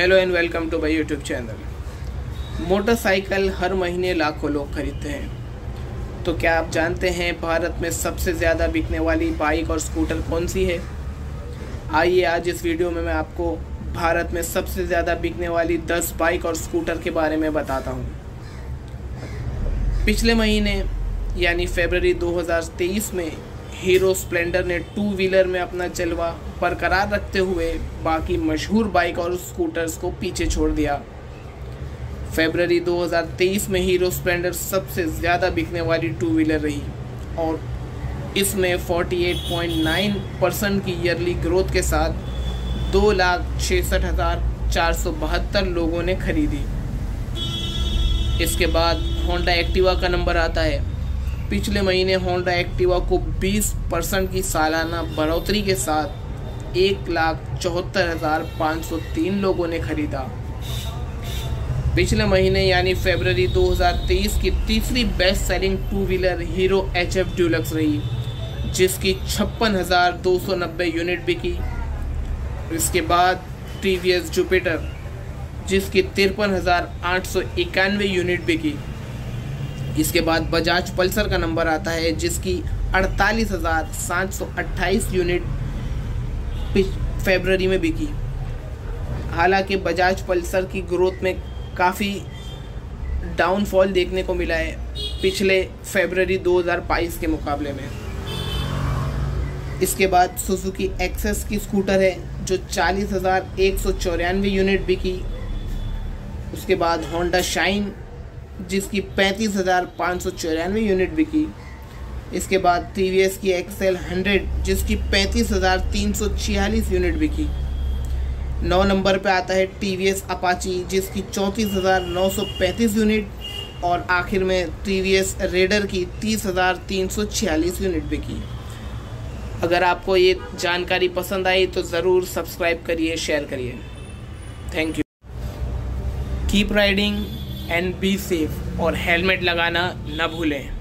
Hello and welcome to my YouTube channel motorcycle हर महीने लाखों लोग खरीदते हैं। तो क्या आप जानते हैं भारत में सबसे ज़्यादा बिकने वाली बाइक और स्कूटर कौन सी है? आइए आज इस वीडियो में मैं आपको भारत में सबसे ज़्यादा बिकने वाली 10 बाइक और स्कूटर के बारे में बताता हूँ। पिछले महीने, यानी फरवरी 2023 में हीरो स्प्लेंडर ने टू व्हीलर में अपना जलवा बरकरार रखते हुए बाकी मशहूर बाइक और स्कूटर्स को पीछे छोड़ दिया। फरवरी 2023 में हीरो स्प्लेंडर सबसे ज़्यादा बिकने वाली टू व्हीलर रही और इसमें 48.9 परसेंट की ईयरली ग्रोथ के साथ दो लाख छिसठ हज़ार चार सौ बहत्तर लोगों ने खरीदी। इसके बाद होंडा एक्टिवा का नंबर आता है। पिछले महीने होंडा एक्टिवा को 20 परसेंट की सालाना बढ़ोतरी के साथ एक लाख चौहत्तर हज़ार पाँच सौ तीन लोगों ने खरीदा। पिछले महीने यानी फरवरी 2023 की तीसरी best selling two wheeler Hero H F Deluxe रही, जिसकी छप्पन हज़ार दो सौ नब्बे यूनिट बिकी। इसके बाद टी वी एस जुपिटर, जिसकी तिरपन हज़ार आठ सौ इक्यानवे यूनिट बिकी। इसके बाद बजाज पल्सर का नंबर आता है, जिसकी अड़तालीस हज़ार सात सौ अट्ठाईस यूनिट फेबररी में बिकी। हालाँकि बजाज पल्सर की ग्रोथ में काफ़ी डाउनफॉल देखने को मिला है पिछले फेबररी 2022 के मुकाबले में। इसके बाद सुजुकी एक्सेस की स्कूटर है, जो चालीस हज़ार एक सौ चौरानवे यूनिट बिकी। उसके बाद होंडा शाइन जिसकी पैंतीस हज़ार पाँच सौ चौरानवे यूनिट बिकी। इसके बाद टी वी एस की एक्सेल हंड्रेड, जिसकी पैंतीस हज़ार तीन सौ छियालीस यूनिट बिकी। नौ नंबर पे आता है टी वी एस अपाची, जिसकी चौंतीस हज़ार नौ सौ पैंतीस यूनिट और आखिर में टी वी एस रेडर की तीस हज़ार तीन सौ छियालीस यूनिट बिकी। अगर आपको ये जानकारी पसंद आई तो ज़रूर सब्सक्राइब करिए शेयर करिए। Thank you keep riding and be safe और हेलमेट लगाना न भूलें।